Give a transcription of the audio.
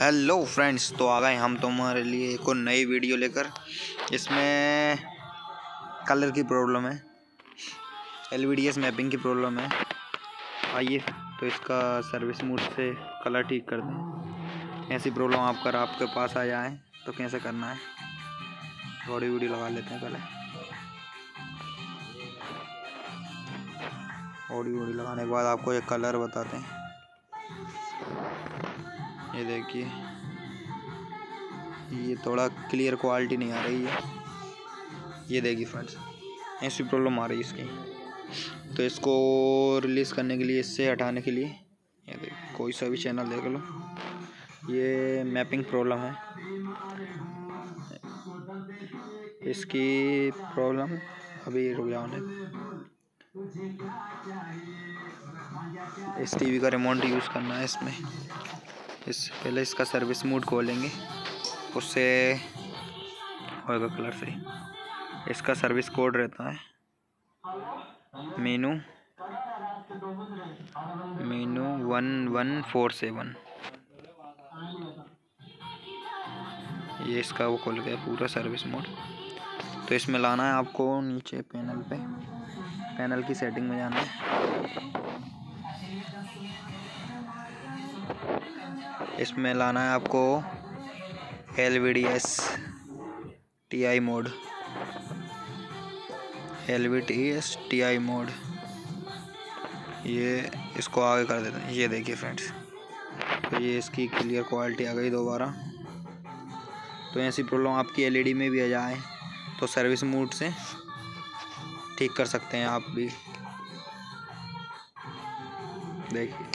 Hello friends तो आ गए हम तुम्हारे लिए एक और नई वीडियो लेकर। इसमें कलर की प्रॉब्लम है एलवीडीएस मैपिंग की प्रॉब्लम है। आइए तो इसका सर्विस मोड से कलर ठीक कर दें। ऐसी प्रॉब्लम आपकर आपके पास आ जाए तो कैसे करना है? थोड़ी वीडियो लगा लेते हैं पहले। ऑडियो वीडियो लगाने के बाद आपको एक कलर बताते हैं। ये देखिए। ये थोड़ा क्लियर क्वालिटी नहीं आ रही है। ये देखिए फ्रेंड्स ऐसी प्रॉब्लम आ रही है इसकी। तो इसको रिलीज़ करने के लिए, इससे हटाने के लिए, ये देखिए, कोई सा भी चैनल देख लो। ये मैपिंग प्रॉब्लम है। इसकी प्रॉब्लम अभी रुक जाओ ने। इस टीवी का रिमोट यूज़ करना है इसमें। इस, पहले इसका सर्विस मोड खोलेंगे। उससे होएगा कलर से इसका सर्विस कोड रहता है। Menu. Menu one one, four, seven. ये इसका वो खोल गया पूरा सर्विस मोड तो इसमें लाना है आपको नीचे पैनल पे। पैनल की सेटिंग में जाना है। इसमें लाना है आपको L V D S T I mode L V T S T I mode ये इसको आगे कर देते हैं। ये देखिए फ्रेंड्स तो ये इसकी क्लियर क्वालिटी आ गई दोबारा। तो ऐसी प्रॉब्लम आपकी एलईडी में भी आ जाए तो सर्विस मोड से ठीक कर सकते हैं आप भी। देखिए।